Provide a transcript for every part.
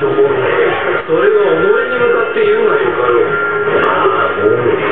それは己に向かって言うなよかろう。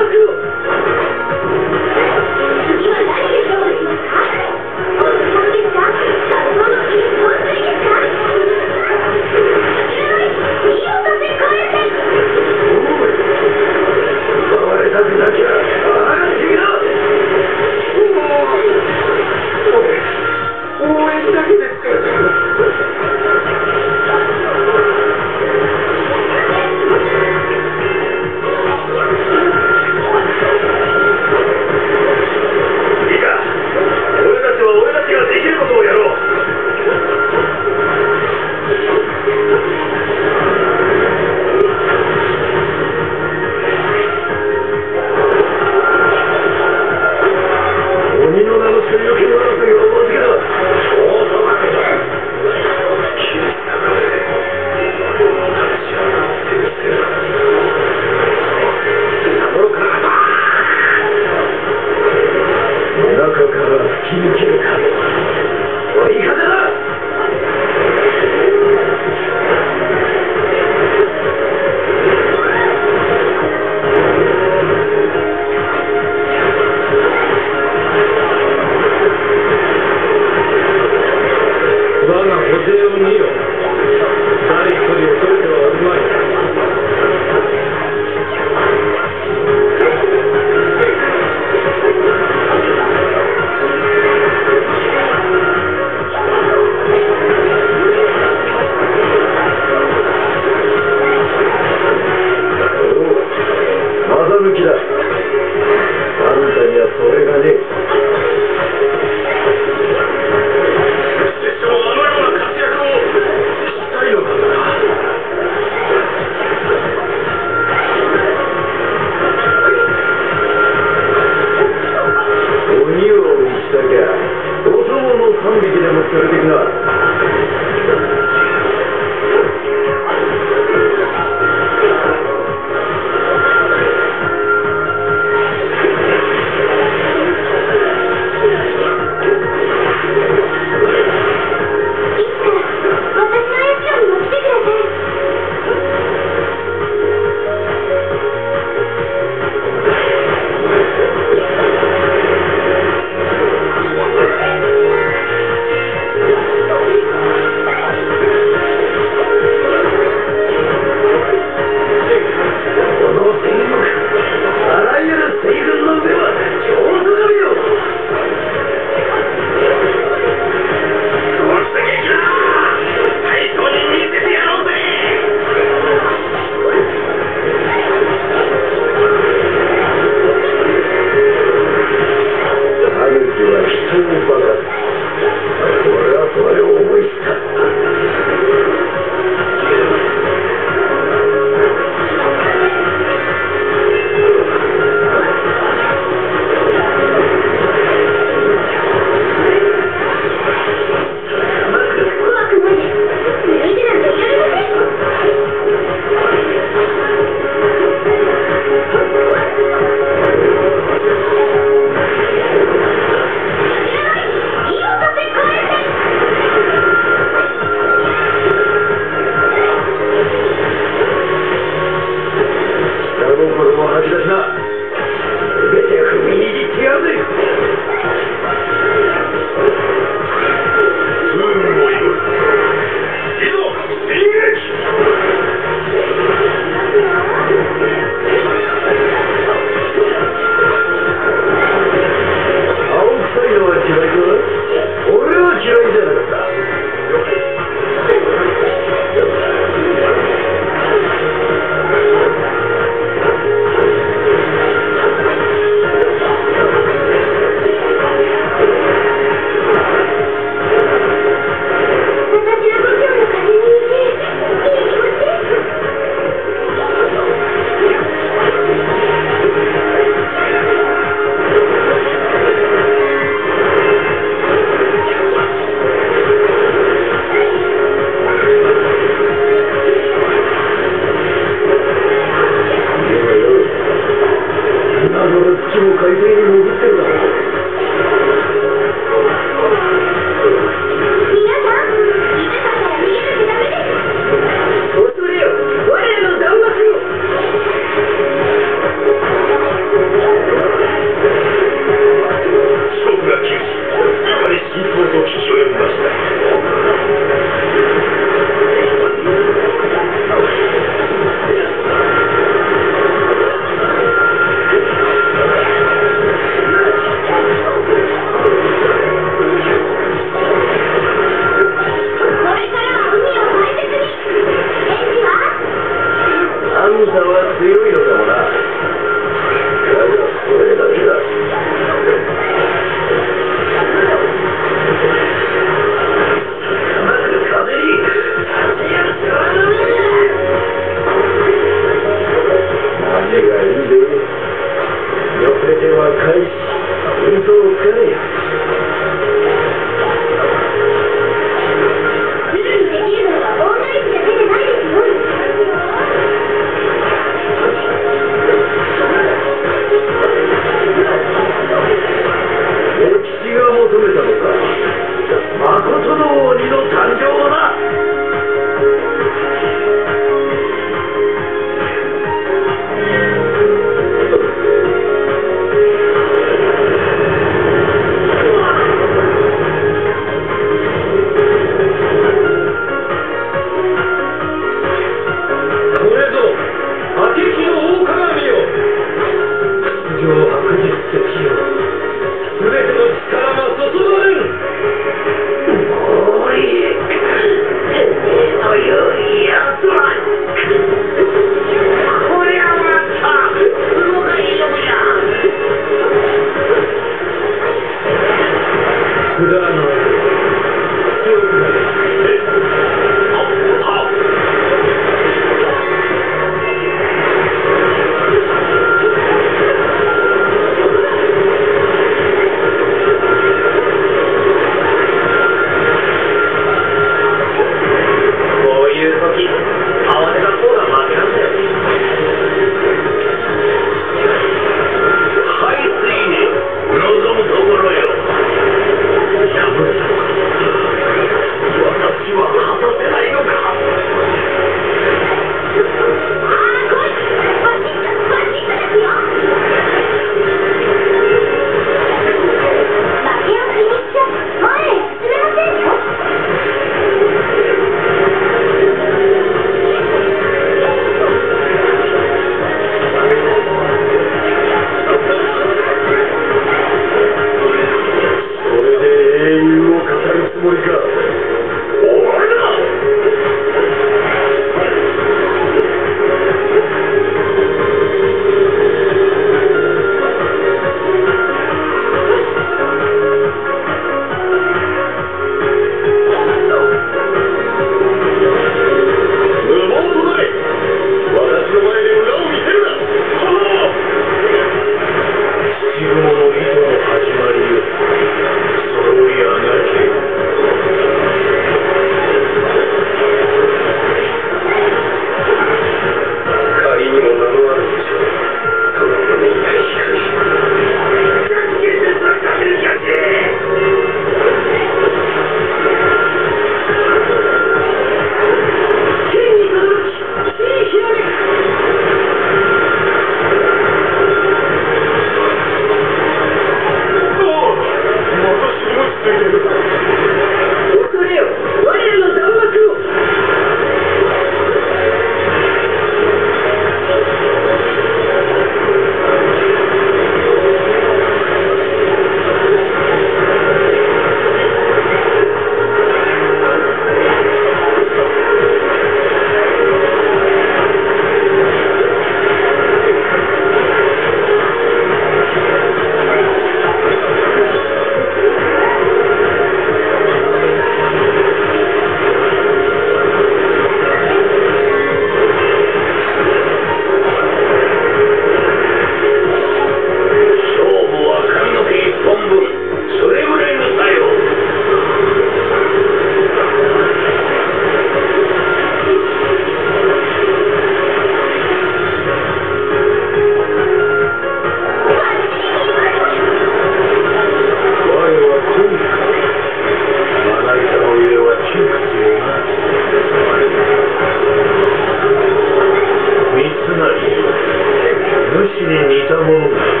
se limita ao.